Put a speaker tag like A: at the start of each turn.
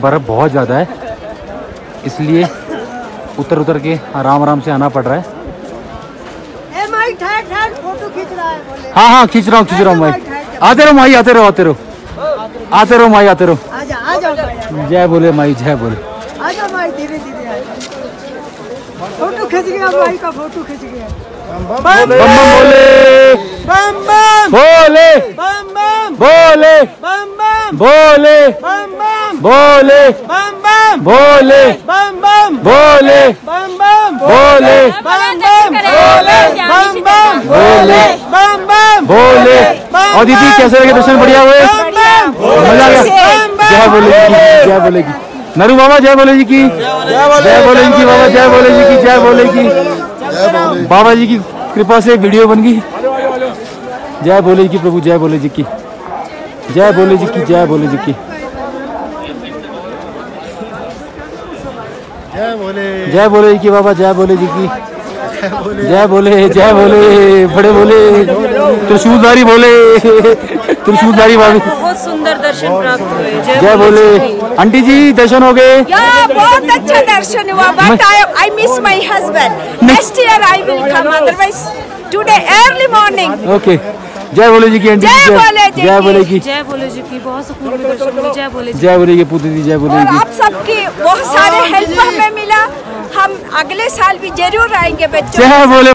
A: बर्फ़ बहुत ज़्यादा है। इसलिए उतर उतर के आराम आराम से आना पड़ रहा है।
B: ए माई ठहर ठहर फ़ोटो खींच रहा है बोले।
A: हाँ हाँ खींच रहा हूँ खींच रहा हूँ भाई आते रहो माई आते रहो आते रहो। आते रहो माई आते रहो।
B: आजा आजा भाई
A: जय बोले माई जय बोले।
B: फ़ोटो खींच गया माई का फ़ोटो खींच गया।
A: बम बम बोले।
B: बम बम।
A: बोले।
B: बम बम।
A: बोले।
B: बम बम।
A: बोले।
B: बम
A: बोले
B: बम बम
A: बोले
B: बम बम
A: बोले
B: बम बम
A: बोले
B: बम बम बोले बम बम
A: बोले
B: बम बम
A: बोले और दीदी कैसे लगे दर्शन बढ़िया हुए मज़ा आ गया जय बोले जय बोले की नरू बाबा जय बोले जी की जय बोले जी की बाबा जय बोले जी की जय बोले की बाबा जी की कृपा से वीडियो बन गई जय बोले जी की प्रभु जय बोले जी की जय बोले जी की जय बोले जी की जय बोले जी की बाबा जय बोले जी की। जय बोले जय बोले बड़े बोले त्रिशूलधारी बोले त्रिशूलधारी बाबी
C: बहुत सुंदर दर्शन प्राप्त हुए।
A: जय बोले आंटी जी दर्शन हो गए?
C: बहुत अच्छा दर्शन हुआ। But I I miss my husband next year I will come otherwise today early morning
A: okay जय बोले जी की आंटी
C: जय
A: भोले
C: बोले जी
A: जय बोले की
D: जय बोले जी की बहुत सुकून में दर्शन हुए जय बोले जी।
A: जय बोले की पुत्री जी जय बोले जी।
C: आप सबकी बहुत सारे हेल्प हमें मिला। हम अगले साल भी ज़रूर आएँगे बच्चों
A: जय बोले